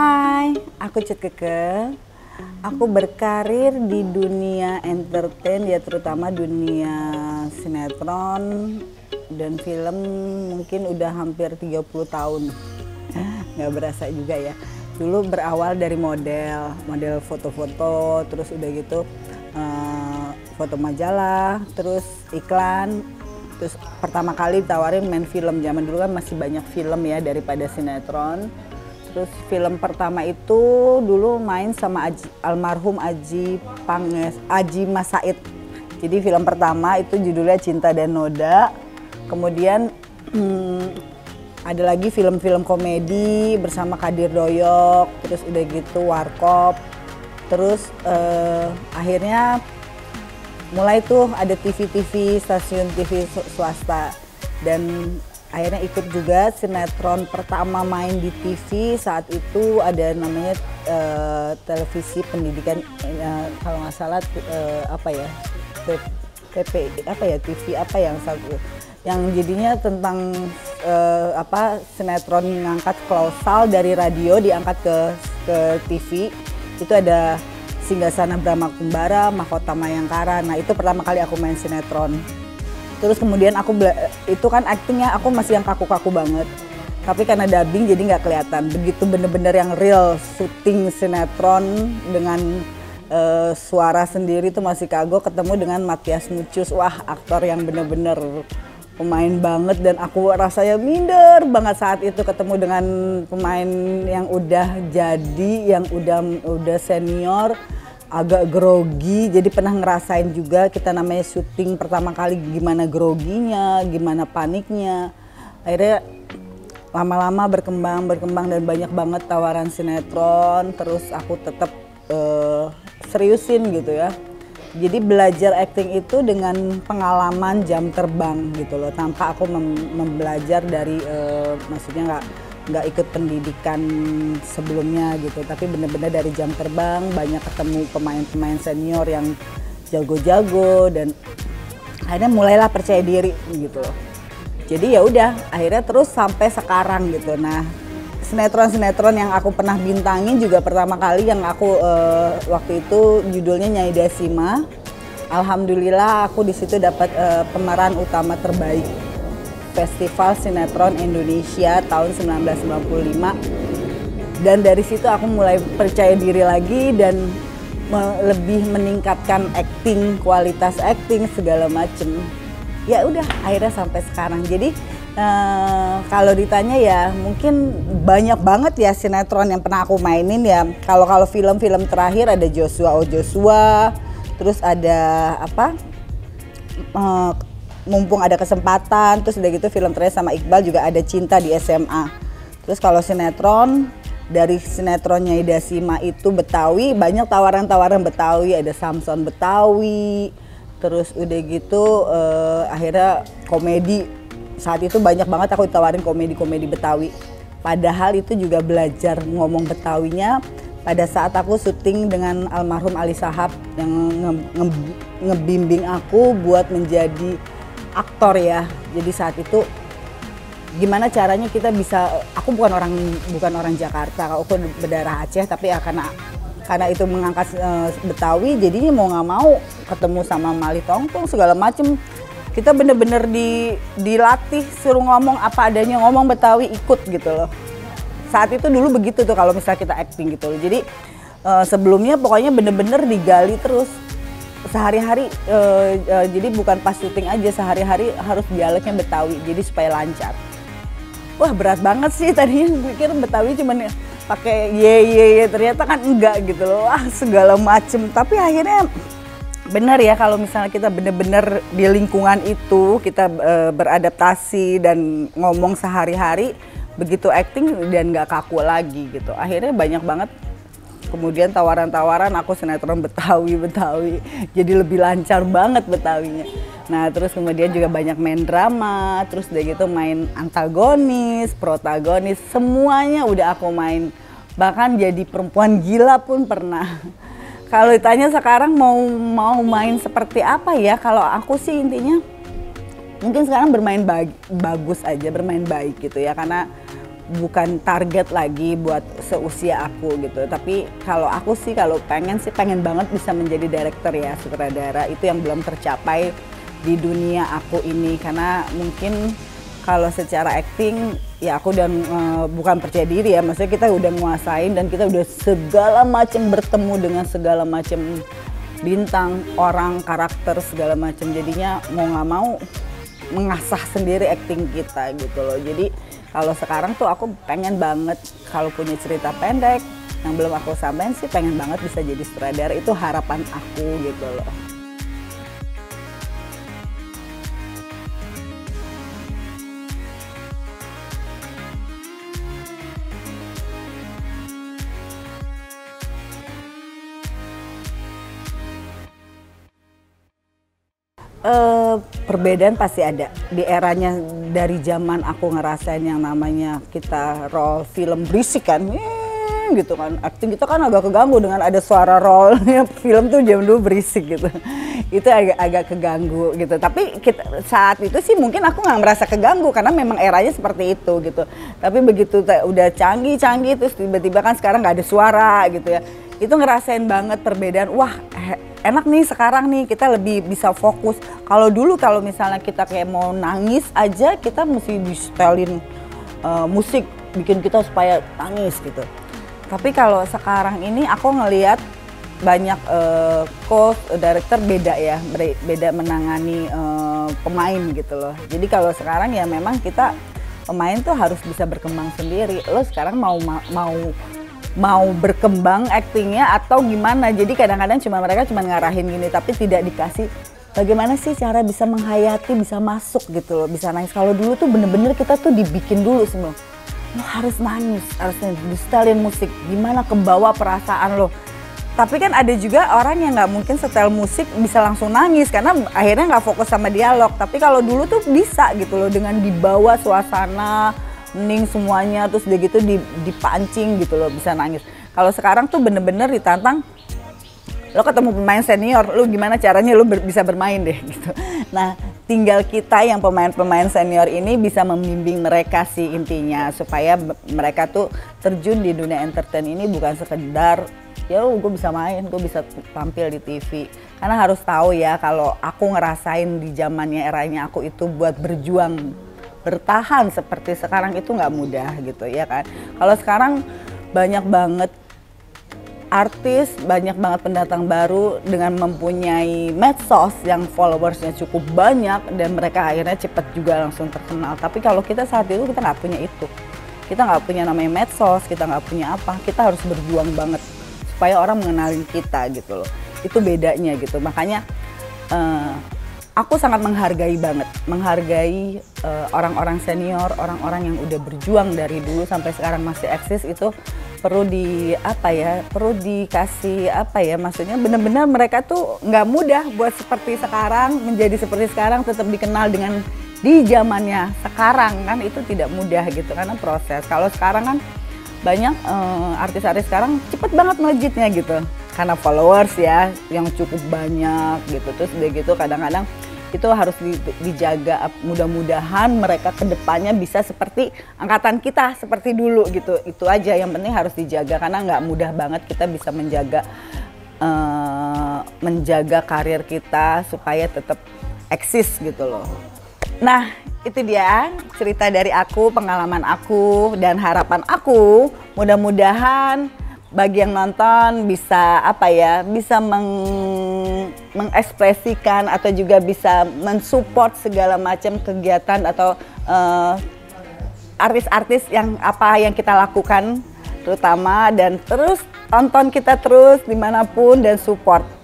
Hai, aku Cut Keke. Aku berkarir di dunia entertain ya terutama dunia sinetron dan film mungkin udah hampir 30 tahun. Nggak berasa juga ya. Dulu berawal dari model, model foto-foto, terus udah gitu eh, foto majalah, terus iklan, terus pertama kali tawarin main film zaman dulu kan masih banyak film ya daripada sinetron terus film pertama itu dulu main sama Aji, almarhum Aji Panges Aji Masaid. Jadi film pertama itu judulnya Cinta dan Noda. Kemudian hmm, ada lagi film-film komedi bersama Kadir Doyok terus udah gitu Warkop. Terus eh, akhirnya mulai tuh ada TV-TV stasiun TV swasta. Dan akhirnya ikut juga sinetron pertama main di TV saat itu ada namanya eh, televisi pendidikan eh, kalau nggak salah eh, apa ya TP apa ya TV apa yang satu yang jadinya tentang eh, apa sinetron ngangkat klausal dari radio diangkat ke ke TV itu ada Singgasana Brahma Kumbara, Mahkota Mayangkara. Nah itu pertama kali aku main sinetron. Terus kemudian aku itu kan aktingnya aku masih yang kaku-kaku banget. Tapi karena dubbing jadi nggak kelihatan. Begitu bener-bener yang real syuting sinetron dengan eh, suara sendiri itu masih kagok ketemu dengan Matias Mucus. Wah aktor yang bener-bener pemain banget dan aku rasanya minder banget saat itu ketemu dengan pemain yang udah jadi, yang udah udah senior, agak grogi. Jadi pernah ngerasain juga kita namanya syuting pertama kali gimana groginya, gimana paniknya. Akhirnya lama-lama berkembang, berkembang dan banyak banget tawaran sinetron. Terus aku tetap eh, seriusin gitu ya. Jadi belajar acting itu dengan pengalaman jam terbang gitu loh, tanpa aku mem- membelajar dari eh, maksudnya nggak nggak ikut pendidikan sebelumnya gitu, tapi bener-bener dari jam terbang banyak ketemu pemain-pemain senior yang jago-jago dan akhirnya mulailah percaya diri gitu loh. Jadi ya udah akhirnya terus sampai sekarang gitu. Nah sinetron-sinetron yang aku pernah bintangin juga pertama kali yang aku eh, waktu itu judulnya Nyai Desima. Alhamdulillah aku di situ dapat eh, pemeran utama terbaik Festival Sinetron Indonesia tahun 1995. Dan dari situ aku mulai percaya diri lagi dan me- lebih meningkatkan acting, kualitas acting segala macem. Ya udah akhirnya sampai sekarang. Jadi eh, kalau ditanya ya mungkin banyak banget ya sinetron yang pernah aku mainin ya. Kalau kalau film-film terakhir ada Joshua Oh Joshua, terus ada apa? eh, mumpung ada kesempatan terus udah gitu film terakhir sama Iqbal juga ada cinta di SMA terus kalau sinetron dari sinetronnya Ida Sima itu Betawi banyak tawaran-tawaran Betawi ada Samson Betawi terus udah gitu eh, akhirnya komedi. Saat itu banyak banget aku ditawarin komedi-komedi Betawi. Padahal itu juga belajar ngomong Betawinya. Pada saat aku syuting dengan almarhum Ali Sahab yang nge- nge- ngebimbing aku buat menjadi aktor ya. Jadi saat itu gimana caranya kita bisa aku bukan orang bukan orang Jakarta, aku berdarah Aceh tapi ya karena karena itu mengangkat eh, Betawi jadinya mau nggak mau ketemu sama Mali Tongtong segala macem kita bener-bener di dilatih suruh ngomong apa adanya ngomong Betawi ikut gitu loh saat itu dulu begitu tuh kalau misalnya kita acting gitu loh. Jadi eh, sebelumnya pokoknya bener-bener digali terus sehari-hari eh, eh, jadi bukan pas syuting aja sehari-hari harus dialeknya Betawi jadi supaya lancar. Wah berat banget sih tadinya pikir Betawi cuman pakai ye ye ye ternyata kan enggak gitu loh. Wah segala macem tapi akhirnya benar ya kalau misalnya kita bener-bener di lingkungan itu kita eh, beradaptasi dan ngomong sehari-hari begitu acting dan nggak kaku lagi gitu akhirnya banyak banget kemudian tawaran-tawaran aku sinetron Betawi Betawi. Jadi lebih lancar banget Betawinya. Nah terus kemudian juga banyak main drama terus udah gitu main antagonis protagonis semuanya udah aku main. Bahkan jadi perempuan gila pun pernah. Kalau ditanya sekarang mau mau main seperti apa ya kalau aku sih intinya mungkin sekarang bermain bag- bagus aja bermain baik gitu ya. Karena bukan target lagi buat seusia aku gitu. Tapi kalau aku sih kalau pengen sih pengen banget bisa menjadi director ya sutradara. Itu yang belum tercapai di dunia aku ini. Karena mungkin kalau secara acting ya aku udah uh, bukan percaya diri ya. Maksudnya kita udah nguasain dan kita udah segala macam bertemu dengan segala macam bintang orang karakter segala macam. Jadinya mau nggak mau mengasah sendiri acting kita gitu loh jadi kalau sekarang tuh aku pengen banget kalau punya cerita pendek yang belum aku sampein sih pengen banget bisa jadi sutradara itu harapan aku gitu loh. Uh, perbedaan pasti ada. Di eranya dari zaman aku ngerasain yang namanya kita roll film berisik kan gitu kan. Acting kita kan agak keganggu dengan ada suara roll film tuh jam dulu berisik gitu. Itu agak agak keganggu gitu. Tapi kita, saat itu sih mungkin aku nggak merasa keganggu karena memang eranya seperti itu gitu. Tapi begitu udah canggih canggih terus tiba-tiba kan sekarang nggak ada suara gitu ya itu ngerasain banget perbedaan wah enak nih sekarang nih kita lebih bisa fokus. Kalau dulu kalau misalnya kita kayak mau nangis aja kita mesti di setelin uh, musik bikin kita supaya nangis gitu. Tapi kalau sekarang ini aku ngelihat banyak uh, coach, director beda ya, beda menangani uh, pemain gitu loh. Jadi kalau sekarang ya memang kita pemain tuh harus bisa berkembang sendiri. Lo sekarang mau mau mau berkembang aktingnya atau gimana. Jadi kadang-kadang cuma mereka cuma ngarahin gini tapi tidak dikasih bagaimana sih cara bisa menghayati bisa masuk gitu loh bisa nangis. Kalau dulu tuh bener-bener kita tuh dibikin dulu semua. Lo harus nangis harus di setelin musik gimana kebawa perasaan lo. Tapi kan ada juga orang yang nggak mungkin setel musik bisa langsung nangis karena akhirnya nggak fokus sama dialog. Tapi kalau dulu tuh bisa gitu loh dengan dibawa suasana hening semuanya terus udah gitu dipancing gitu loh bisa nangis. Kalau sekarang tuh bener-bener ditantang lo ketemu pemain senior lo gimana caranya lo bisa bermain deh gitu. Nah tinggal kita yang pemain-pemain senior ini bisa membimbing mereka sih intinya supaya mereka tuh terjun di dunia entertain ini bukan sekedar ya gue bisa main gue bisa tampil di TV karena harus tahu ya kalau aku ngerasain di zamannya eranya aku itu buat berjuang bertahan seperti sekarang itu nggak mudah gitu ya kan. Kalau sekarang banyak banget artis, banyak banget pendatang baru dengan mempunyai medsos yang followersnya cukup banyak dan mereka akhirnya cepat juga langsung terkenal. Tapi kalau kita saat itu kita nggak punya itu, kita nggak punya namanya medsos, kita nggak punya apa, kita harus berjuang banget supaya orang mengenali kita gitu loh. Itu bedanya gitu. Makanya uh, aku sangat menghargai banget, menghargai eh, orang-orang uh, senior, orang-orang yang udah berjuang dari dulu sampai sekarang masih eksis itu perlu di apa ya, perlu dikasih apa ya, maksudnya benar-benar mereka tuh nggak mudah buat seperti sekarang menjadi seperti sekarang tetap dikenal dengan di zamannya sekarang kan itu tidak mudah gitu karena proses. Kalau sekarang kan banyak uh, artis-artis sekarang cepet banget melejitnya gitu karena followers ya yang cukup banyak gitu terus udah gitu kadang-kadang itu harus dijaga mudah-mudahan mereka ke depannya bisa seperti angkatan kita seperti dulu gitu. Itu aja yang penting harus dijaga karena nggak mudah banget kita bisa menjaga uh, menjaga karir kita supaya tetap eksis gitu loh. Nah itu dia cerita dari aku pengalaman aku dan harapan aku. Mudah-mudahan bagi yang nonton bisa apa ya bisa meng, mengekspresikan atau juga bisa mensupport segala macam kegiatan atau uh, artis-artis yang apa yang kita lakukan terutama dan terus tonton kita terus di mana pun dan support.